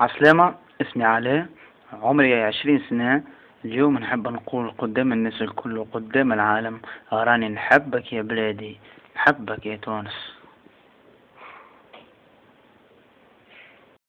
عسلامة اسمي علاء عمري عشرين سنة. اليوم نحب نقول قدام الناس الكل وقدام العالم راني نحبك يا بلادي نحبك يا تونس.